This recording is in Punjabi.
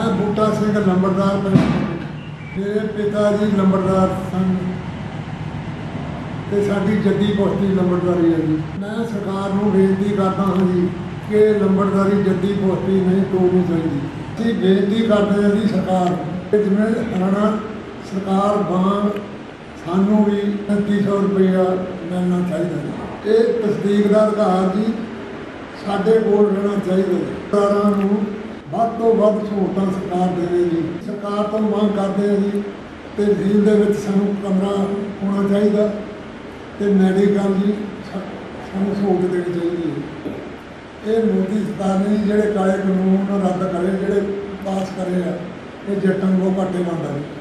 ਮੈਂ ਬੂਟਾ ਸਿੰਘ ਲੰਬੜਦਾਰ ਮੇਰੇ ਪਿਤਾ ਜੀ ਲੰਬੜਦਾਰ ਸਨ। ਤੇ ਸਾਡੀ ਜੱਦੀ ਪੋਸਟੀ ਲੰਬੜਦਾਰੀ ਹੈ ਜੀ। ਮੈਂ ਸਰਕਾਰ ਨੂੰ ਬੇਨਤੀ ਕਰਦਾ ਹਾਂ ਜੀ ਕਿ ਲੰਬੜਦਾਰੀ ਜੱਦੀ ਪੋਸਟੀ ਨਹੀਂ ਤੋੜਨੀ ਚਾਹੀਦੀ। ਅਸੀਂ ਬੇਨਤੀ ਕਰਦੇ ਹਾਂ ਜੀ ਸਰਕਾਰ ਕਿ ਜਿਵੇਂ ਹਰਿਆਣਾ ਸਰਕਾਰ ਵਾਂਗ ਸਾਨੂੰ ਵੀ 3500 ਰੁਪਇਆ ਮਿਲਣਾ ਚਾਹੀਦਾ ਜੀ। ਇਹ ਤਸਦੀਕ ਦਾ ਅਧਿਕਾਰ ਜੀ ਸਾਡੇ ਕੋਲ ਰਹਿਣਾ ਚਾਹੀਦਾ ਸਰਕਾਰਾਂ ਨੂੰ ਵੱਧ ਤੋਂ ਵੱਧ ਸਹੂਲਤਾਂ ਸਰਕਾਰ ਦੇਵੇ ਜੀ। ਸਰਕਾਰ ਤੋਂ ਮੰਗ ਕਰਦੇ ਹਾਂ ਜੀ ਤੇ ਜੀਲ ਦੇ ਵਿੱਚ ਸਾਨੂੰ ਕਮਰਾ ਹੋਣਾ ਚਾਹੀਦਾ ਤੇ ਮੈਡੀਕਲ ਜੀ ਸਾਨੂੰ ਸਹੂਲਤ ਦੇਣੀ ਚਾਹੀਦੀ ਹੈ। ਇਹ ਮੋਦੀ ਸਰਕਾਰ ਨੇ ਜੀ ਜਿਹੜੇ ਕਾਲੇ ਕਾਨੂੰਨ ਰੱਦ ਕਰੇ, ਜਿਹੜੇ ਪਾਸ ਕਰੇ ਆ, ਇਹ ਜੱਟਾਂ ਨੂੰ ਬਹੁਤ ਘੱਟੇ ਮੰਨਦਾ ਜੀ